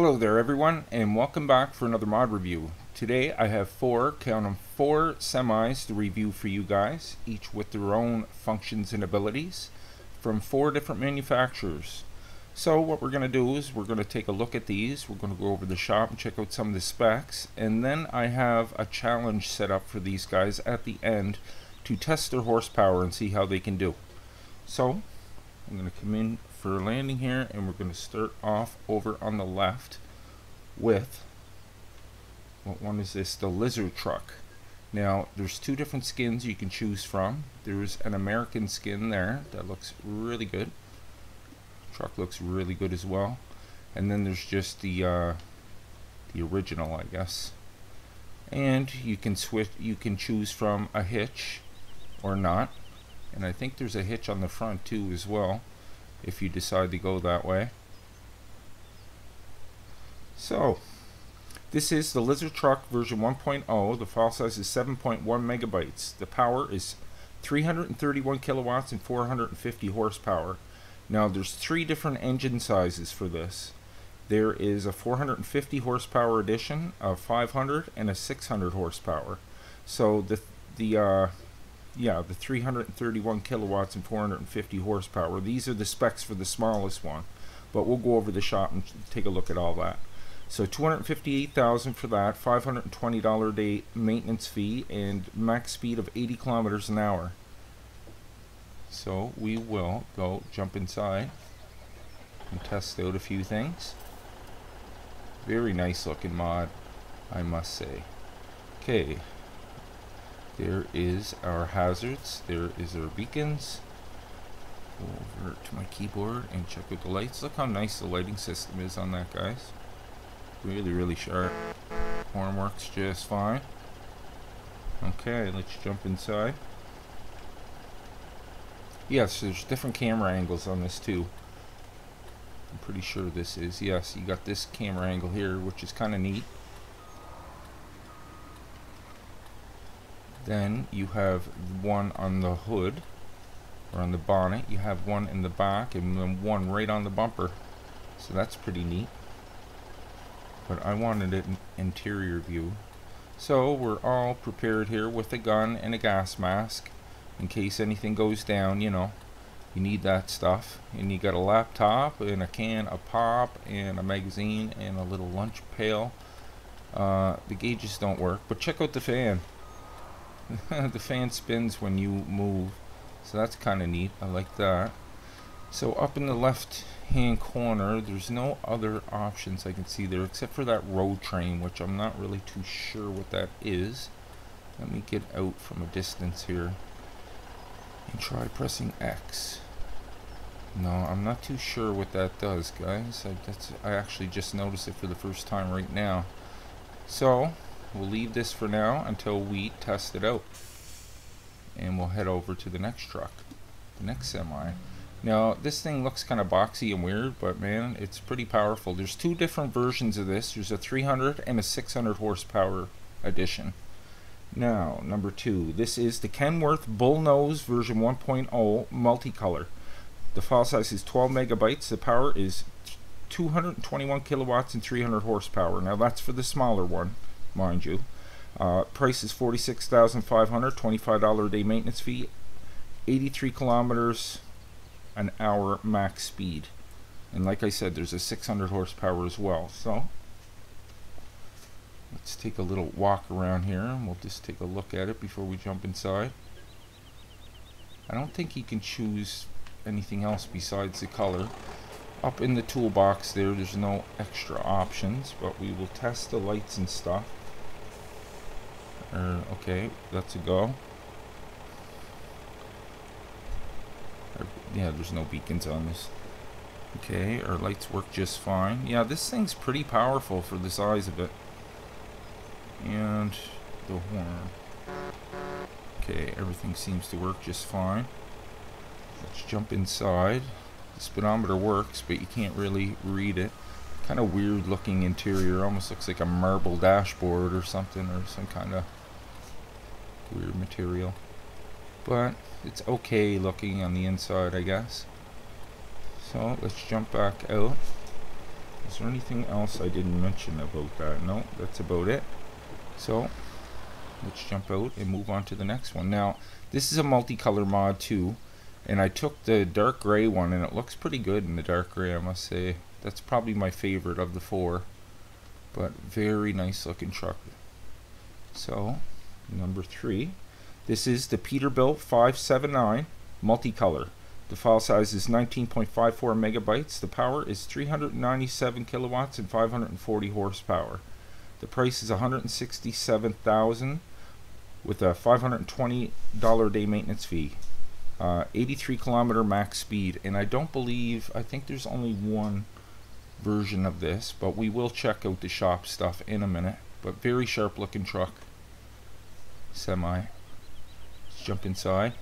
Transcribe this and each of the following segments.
Hello there everyone and welcome back for another mod review. Today I have four, count them, four semis to review for you guys, each with their own functions and abilities from four different manufacturers. So what we're going to do is we're going to take a look at these, we're going to go over the shop and check out some of the specs, and then I have a challenge set up for these guys at the end to test their horsepower and see how they can do. So I'm going to come in for landing here and we're going to start off over on the left with what one is this? The lizard truck. Now there's two different skins you can choose from. There's an American skin there that looks really good. Truck looks really good as well. And then there's just the uh, the original I guess. And you can switch you can choose from a hitch or not. And I think there's a hitch on the front too as well if you decide to go that way. So, this is the Lizard Truck version 1.0. The file size is 7.1 megabytes. The power is 331 kilowatts and 450 horsepower. Now, there's three different engine sizes for this. There is a 450 horsepower edition, a 500, and a 600 horsepower. So the the uh, yeah, the 331 kilowatts and 450 horsepower. These are the specs for the smallest one, but we'll go over the shop and take a look at all that. So 258,000 for that, $520 a day maintenance fee, and max speed of 80 kilometers an hour. So we will go jump inside and test out a few things. Very nice looking mod, I must say. Okay, there is our hazards. There is our beacons. Go over to my keyboard and check out the lights. Look how nice the lighting system is on that, guys. Really, really sharp. Horn works just fine. Okay, let's jump inside. Yes, there's different camera angles on this too. I'm pretty sure this is. Yes, you got this camera angle here, which is kind of neat. Then you have one on the hood or on the bonnet. You have one in the back and then one right on the bumper. So that's pretty neat. But I wanted an interior view. So we're all prepared here with a gun and a gas mask in case anything goes down, you know. You need that stuff. And you got a laptop and a can of pop and a magazine and a little lunch pail. Uh, the gauges don't work, but check out the fan. the fan spins when you move. So that's kind of neat. I like that. So up in the left hand corner there's no other options I can see there except for that road train which I'm not really too sure what that is. Let me get out from a distance here and try pressing X. No I'm not too sure what that does guys. I, that's, I actually just noticed it for the first time right now. So We'll leave this for now until we test it out. And we'll head over to the next truck, the next semi. Now, this thing looks kind of boxy and weird, but man, it's pretty powerful. There's two different versions of this. There's a 300 and a 600 horsepower edition. Now, number two, this is the Kenworth Bullnose version 1.0 multicolor. The file size is 12 megabytes. The power is 221 kilowatts and 300 horsepower. Now, that's for the smaller one mind you. Uh, price is $46,500, $25 a day maintenance fee, 83 kilometers an hour max speed. And like I said, there's a 600 horsepower as well. So let's take a little walk around here and we'll just take a look at it before we jump inside. I don't think you can choose anything else besides the color. Up in the toolbox there, there's no extra options, but we will test the lights and stuff. Er, okay, that's a go. Yeah, there's no beacons on this. Okay, our lights work just fine. Yeah, this thing's pretty powerful for the size of it. And the horn. Okay, everything seems to work just fine. Let's jump inside. The speedometer works, but you can't really read it. Kind of weird looking interior. Almost looks like a marble dashboard or something, or some kind of weird material. But it's okay looking on the inside, I guess. So let's jump back out Is there anything else I didn't mention about that? No, that's about it. So, let's jump out and move on to the next one. Now, this is a multicolor mod too, and I took the dark gray one, and it looks pretty good in the dark gray, I must say. That's probably my favorite of the four, but very nice looking truck. So, number three. This is the Peterbilt 579 multicolor. The file size is 19.54 megabytes. The power is 397 kilowatts and 540 horsepower. The price is 167,000 with a $520 day maintenance fee. Uh, 83 kilometer max speed, and I don't believe I think there's only one version of this, but we will check out the shop stuff in a minute. But very sharp looking truck. Semi. Let's jump inside.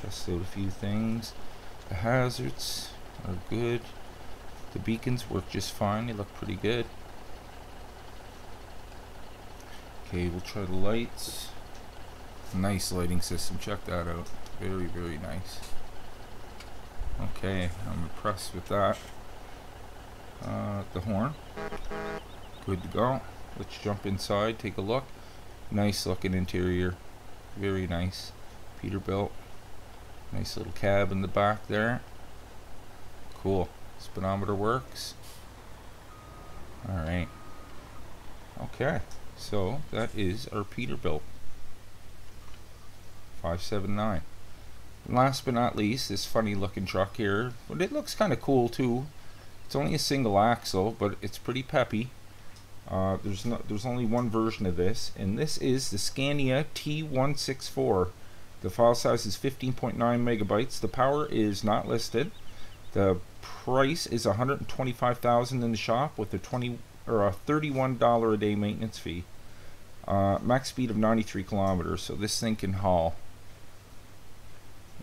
Test out a few things. The hazards are good. The beacons work just fine. They look pretty good. Okay, we'll try the lights. Nice lighting system. Check that out. Very, very nice. Okay, I'm impressed with that. Uh, the horn. Good to go. Let's jump inside, take a look. Nice looking interior. Very nice. Peterbilt. Nice little cab in the back there. Cool. Speedometer works. Alright. Okay. So that is our Peterbilt. 579. Last but not least, this funny looking truck here. But it looks kind of cool too. It's only a single axle, but it's pretty peppy. Uh, there's no, there's only one version of this, and this is the Scania T164. The file size is 15.9 megabytes. The power is not listed. The price is 125,000 in the shop with a 20 or a $31 a day maintenance fee. Uh, max speed of 93 kilometers, so this thing can haul.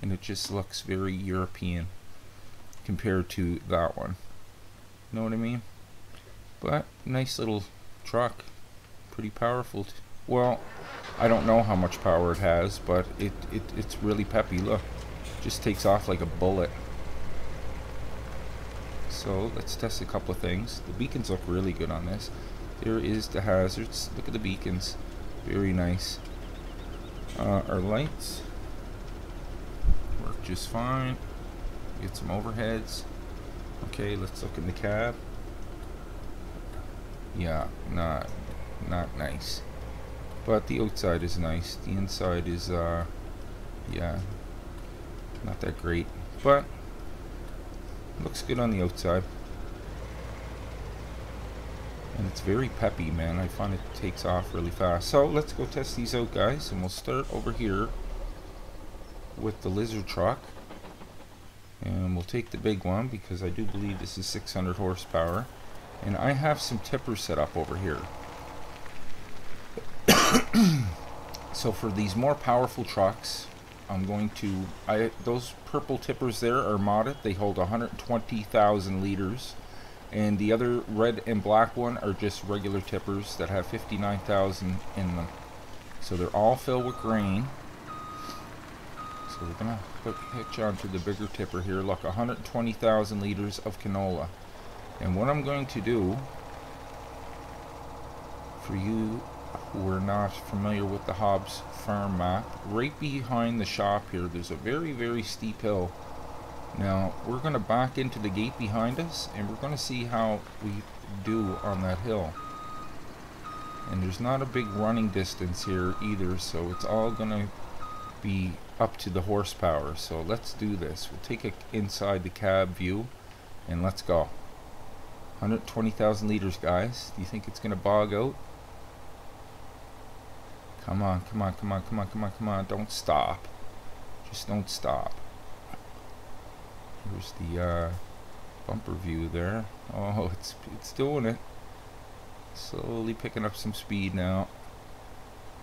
And it just looks very European compared to that one. Know what I mean? But nice little truck. Pretty powerful. well, I don't know how much power it has, but it, it it's really peppy. Look, just takes off like a bullet. So let's test a couple of things. The beacons look really good on this. There is the hazards. Look at the beacons. Very nice. Uh, our lights just fine. Get some overheads. Okay, let's look in the cab yeah, not not nice. But the outside is nice. The inside is uh yeah, not that great. But looks good on the outside. And it's very peppy, man. I find it takes off really fast. So let's go test these out, guys. And we'll start over here with the lizard truck. And we'll take the big one because I do believe this is 600 horsepower. And I have some tippers set up over here. so for these more powerful trucks, I'm going to, I those purple tippers there are modded. They hold 120,000 liters. And the other red and black one are just regular tippers that have 59,000 in them. So they're all filled with grain. So we're going to put hitch onto the bigger tipper here. Look, 120,000 liters of canola. And what I'm going to do, for you who are not familiar with the Hobbs farm map, right behind the shop here, there's a very, very steep hill. Now, we're going to back into the gate behind us, and we're going to see how we do on that hill. And there's not a big running distance here either, so it's all going to be up to the horsepower. So let's do this. We'll take it inside the cab view, and let's go. 120,000 liters, guys. Do you think it's going to bog out? Come on, come on, come on, come on, come on, come on. Don't stop. Just don't stop. Here's the uh, bumper view there. Oh, it's, it's doing it. Slowly picking up some speed now.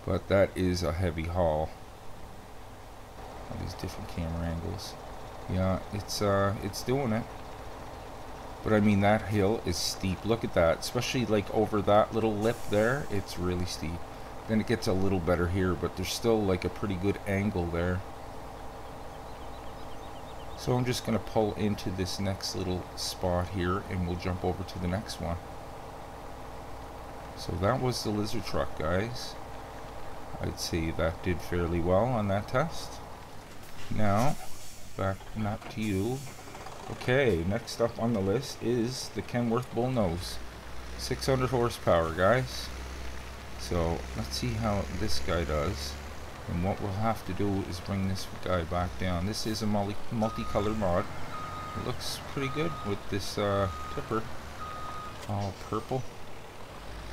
But that is a heavy haul. All these different camera angles. Yeah, it's uh, it's doing it. But I mean, that hill is steep. Look at that. Especially like over that little lip there. It's really steep. Then it gets a little better here, but there's still like a pretty good angle there. So I'm just going to pull into this next little spot here and we'll jump over to the next one. So that was the lizard truck, guys. I'd say that did fairly well on that test. Now, back not to you. Okay, next up on the list is the Kenworth Bullnose. 600 horsepower, guys. So, let's see how this guy does. And what we'll have to do is bring this guy back down. This is a multi multicolored mod. It looks pretty good with this uh, tipper. All purple.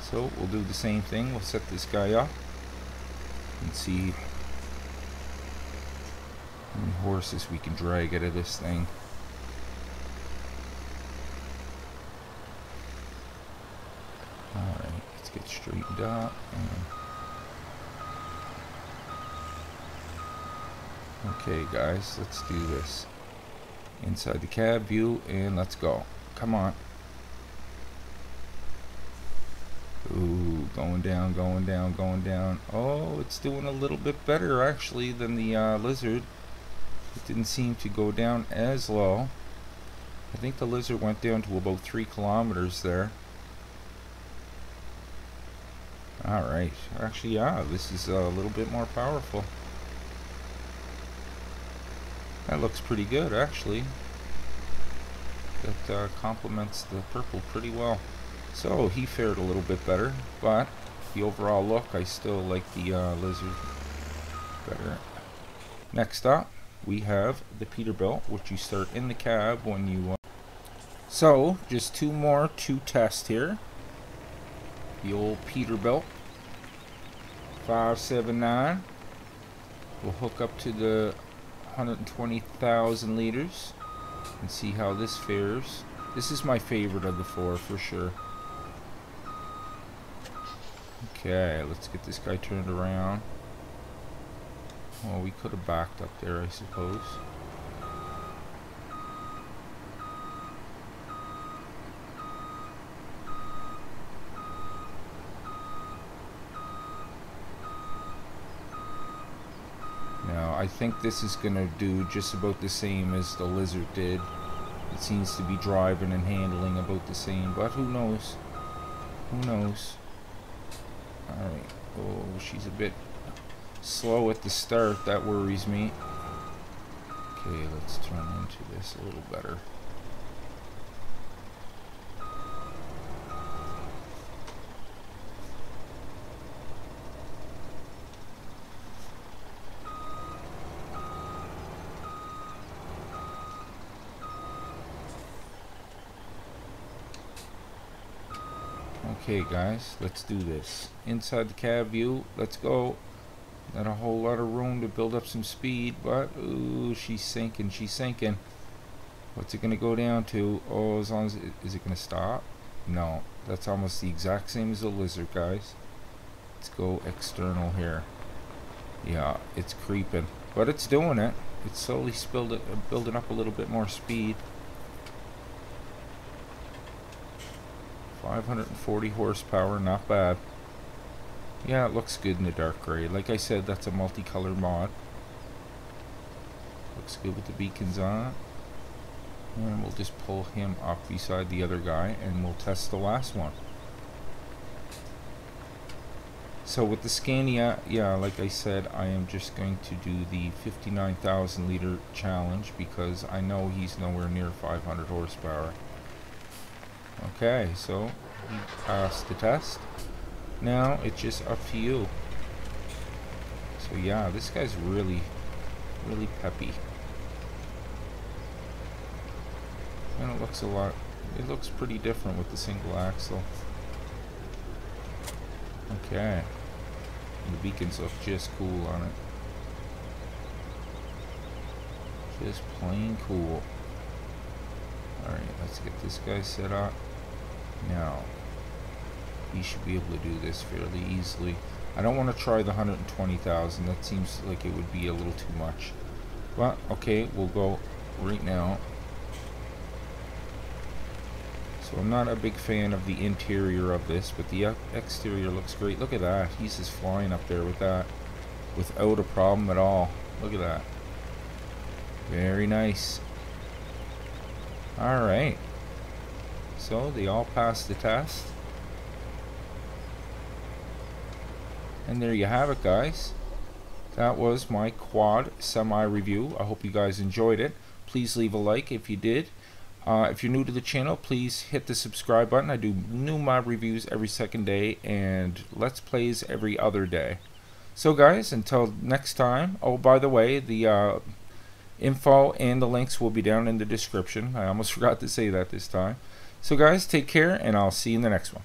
So, we'll do the same thing. We'll set this guy up. And see many horses we can drag out of this thing. Alright, let's get straightened up. okay guys, let's do this. Inside the cab view and let's go. Come on. Ooh, going down, going down, going down. Oh, it's doing a little bit better actually than the uh, lizard. It didn't seem to go down as low. I think the lizard went down to about three kilometers there. Alright, actually yeah, this is a little bit more powerful. That looks pretty good actually. That uh, complements the purple pretty well. So he fared a little bit better, but the overall look, I still like the uh, lizard better. Next up, we have the Peterbilt, which you start in the cab when you... So, just two more to test here. The old Peterbilt. 579. We'll hook up to the 120,000 liters and see how this fares. This is my favorite of the four for sure. Okay, let's get this guy turned around. Well, we could have backed up there, I suppose. Now, I think this is going to do just about the same as the Lizard did. It seems to be driving and handling about the same, but who knows? Who knows? Alright. Oh, she's a bit slow at the start. That worries me. Okay, let's turn into this a little better. Okay guys, let's do this. Inside the cab view, let's go. Not a whole lot of room to build up some speed, but ooh, she's sinking, she's sinking. What's it gonna go down to? Oh, as long as it, is it gonna stop? No, that's almost the exact same as the lizard, guys. Let's go external here. Yeah, it's creeping, but it's doing it. It's slowly spilled it, uh, building up a little bit more speed. 540 horsepower, not bad. Yeah, it looks good in the dark gray. Like I said, that's a multicolor mod. Looks good with the beacons on And we'll just pull him up beside the other guy and we'll test the last one. So with the Scania, yeah, like I said, I am just going to do the 59,000 liter challenge because I know he's nowhere near 500 horsepower. Okay, so he passed the test. Now it's just up to you. So yeah, this guy's really, really peppy. And it looks a lot, it looks pretty different with the single axle. Okay. And the beacons look just cool on it. Just plain cool. Alright, let's get this guy set up. Now, he should be able to do this fairly easily. I don't want to try the 120,000. That seems like it would be a little too much. But, okay, we'll go right now. So I'm not a big fan of the interior of this, but the exterior looks great. Look at that. He's just flying up there with that without a problem at all. Look at that. Very nice. Alright. So they all passed the test. And there you have it guys. That was my quad semi review. I hope you guys enjoyed it. Please leave a like if you did. Uh, if you're new to the channel, please hit the subscribe button. I do new mod reviews every second day and Let's Plays every other day. So guys, until next time. Oh, by the way, the uh, info and the links will be down in the description. I almost forgot to say that this time. So guys, take care and I'll see you in the next one.